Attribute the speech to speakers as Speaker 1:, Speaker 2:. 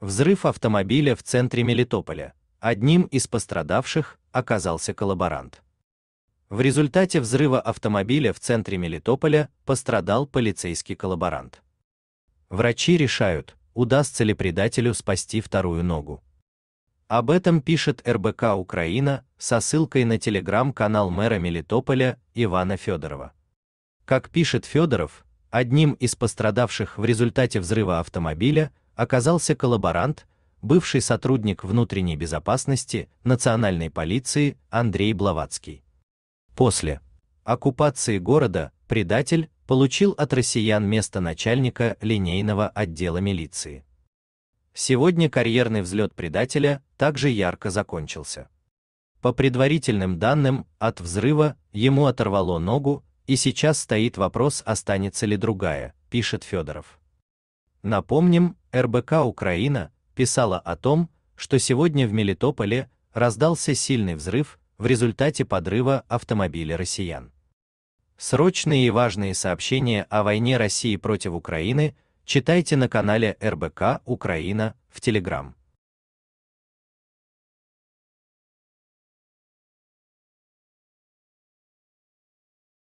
Speaker 1: Взрыв автомобиля в центре Мелитополя. Одним из пострадавших оказался коллаборант. В результате взрыва автомобиля в центре Мелитополя пострадал полицейский коллаборант. Врачи решают, удастся ли предателю спасти вторую ногу. Об этом пишет РБК Украина со ссылкой на телеграм-канал мэра Мелитополя Ивана Федорова. Как пишет Федоров, одним из пострадавших в результате взрыва автомобиля оказался коллаборант, бывший сотрудник внутренней безопасности национальной полиции Андрей Блаватский. После оккупации города предатель получил от россиян место начальника линейного отдела милиции. Сегодня карьерный взлет предателя также ярко закончился. По предварительным данным, от взрыва ему оторвало ногу, и сейчас стоит вопрос, останется ли другая, пишет Федоров. Напомним, РБК Украина писала о том, что сегодня в Мелитополе раздался сильный взрыв в результате подрыва автомобиля россиян. Срочные и важные сообщения о войне России против Украины читайте на канале РБК Украина в Телеграм.